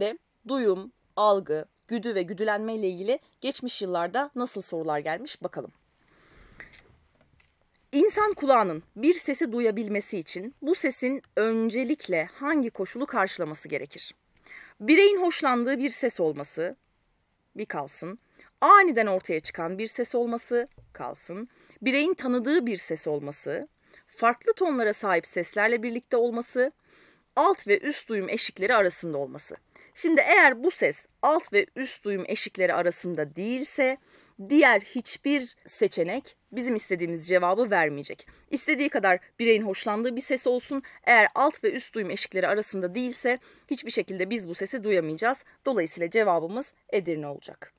Şimdi duyum, algı, güdü ve güdülenme ile ilgili geçmiş yıllarda nasıl sorular gelmiş bakalım. İnsan kulağının bir sesi duyabilmesi için bu sesin öncelikle hangi koşulu karşılaması gerekir? Bireyin hoşlandığı bir ses olması bir kalsın. Aniden ortaya çıkan bir ses olması kalsın. Bireyin tanıdığı bir ses olması, farklı tonlara sahip seslerle birlikte olması, alt ve üst duyum eşikleri arasında olması. Şimdi eğer bu ses alt ve üst duyum eşikleri arasında değilse diğer hiçbir seçenek bizim istediğimiz cevabı vermeyecek. İstediği kadar bireyin hoşlandığı bir ses olsun. Eğer alt ve üst duyum eşikleri arasında değilse hiçbir şekilde biz bu sesi duyamayacağız. Dolayısıyla cevabımız Edirne olacak.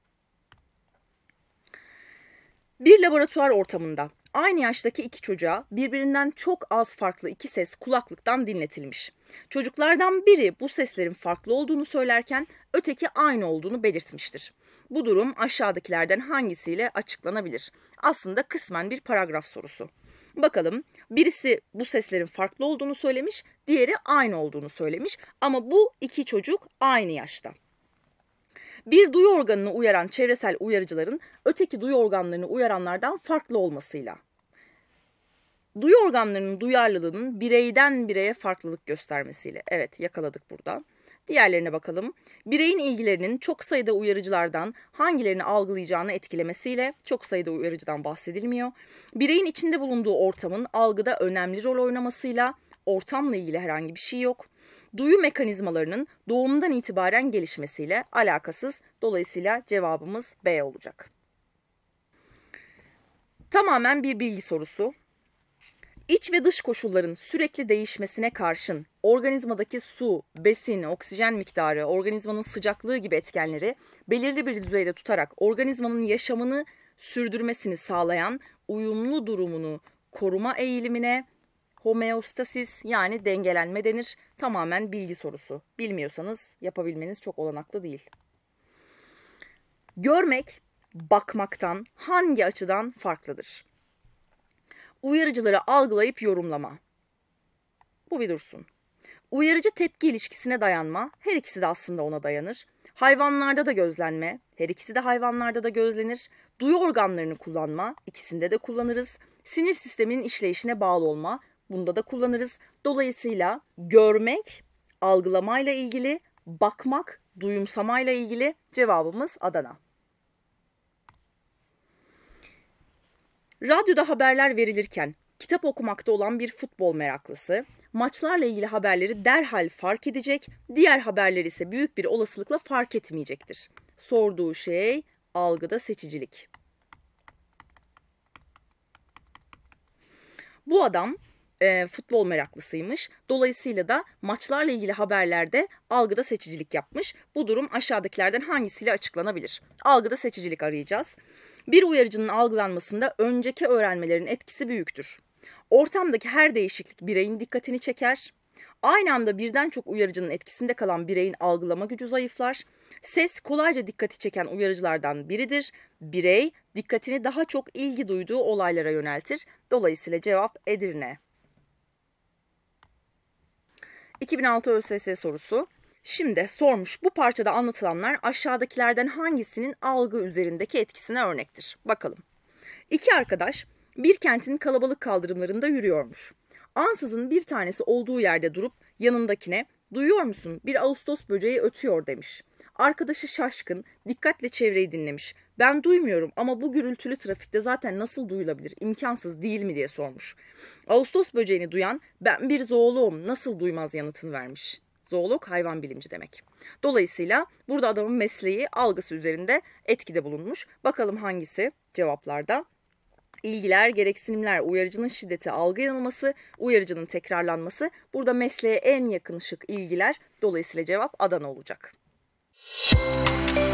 Bir laboratuvar ortamında aynı yaştaki iki çocuğa birbirinden çok az farklı iki ses kulaklıktan dinletilmiş. Çocuklardan biri bu seslerin farklı olduğunu söylerken öteki aynı olduğunu belirtmiştir. Bu durum aşağıdakilerden hangisiyle açıklanabilir? Aslında kısmen bir paragraf sorusu. Bakalım birisi bu seslerin farklı olduğunu söylemiş, diğeri aynı olduğunu söylemiş ama bu iki çocuk aynı yaşta. Bir duyu organını uyaran çevresel uyarıcıların öteki duyu organlarını uyaranlardan farklı olmasıyla. Duyu organlarının duyarlılığının bireyden bireye farklılık göstermesiyle. Evet yakaladık burada. Diğerlerine bakalım. Bireyin ilgilerinin çok sayıda uyarıcılardan hangilerini algılayacağını etkilemesiyle çok sayıda uyarıcıdan bahsedilmiyor. Bireyin içinde bulunduğu ortamın algıda önemli rol oynamasıyla ortamla ilgili herhangi bir şey yok. Duyu mekanizmalarının doğumdan itibaren gelişmesiyle alakasız. Dolayısıyla cevabımız B olacak. Tamamen bir bilgi sorusu. İç ve dış koşulların sürekli değişmesine karşın organizmadaki su, besin, oksijen miktarı, organizmanın sıcaklığı gibi etkenleri belirli bir düzeyde tutarak organizmanın yaşamını sürdürmesini sağlayan uyumlu durumunu koruma eğilimine homeostasis yani dengelenme denir. Tamamen bilgi sorusu. Bilmiyorsanız yapabilmeniz çok olanaklı değil. Görmek bakmaktan hangi açıdan farklıdır? Uyarıcıları algılayıp yorumlama. Bu bir dursun. Uyarıcı tepki ilişkisine dayanma, her ikisi de aslında ona dayanır. Hayvanlarda da gözlenme, her ikisi de hayvanlarda da gözlenir. Duyu organlarını kullanma, ikisinde de kullanırız. Sinir sisteminin işleyişine bağlı olma, bunda da kullanırız. Dolayısıyla görmek, algılamayla ilgili, bakmak, duyumsamayla ilgili cevabımız Adana. Radyoda haberler verilirken kitap okumakta olan bir futbol meraklısı maçlarla ilgili haberleri derhal fark edecek, diğer haberleri ise büyük bir olasılıkla fark etmeyecektir. Sorduğu şey algıda seçicilik. Bu adam e, futbol meraklısıymış. Dolayısıyla da maçlarla ilgili haberlerde algıda seçicilik yapmış. Bu durum aşağıdakilerden hangisiyle açıklanabilir? Algıda seçicilik arayacağız. Bir uyarıcının algılanmasında önceki öğrenmelerin etkisi büyüktür. Ortamdaki her değişiklik bireyin dikkatini çeker. Aynı anda birden çok uyarıcının etkisinde kalan bireyin algılama gücü zayıflar. Ses kolayca dikkati çeken uyarıcılardan biridir. Birey dikkatini daha çok ilgi duyduğu olaylara yöneltir. Dolayısıyla cevap Edirne. 2006 ÖSS sorusu. Şimdi sormuş bu parçada anlatılanlar aşağıdakilerden hangisinin algı üzerindeki etkisine örnektir? Bakalım. İki arkadaş bir kentin kalabalık kaldırımlarında yürüyormuş. Ansızın bir tanesi olduğu yerde durup yanındakine duyuyor musun bir Ağustos böceği ötüyor demiş. Arkadaşı şaşkın, dikkatle çevreyi dinlemiş. Ben duymuyorum ama bu gürültülü trafikte zaten nasıl duyulabilir, imkansız değil mi diye sormuş. Ağustos böceğini duyan ben bir zooloğum nasıl duymaz yanıtını vermiş. Zoolog hayvan bilimci demek. Dolayısıyla burada adamın mesleği algısı üzerinde etkide bulunmuş. Bakalım hangisi cevaplarda? İlgiler, gereksinimler, uyarıcının şiddeti, algı yanılması, uyarıcının tekrarlanması. Burada mesleğe en yakın şık ilgiler. Dolayısıyla cevap Adana olacak. Música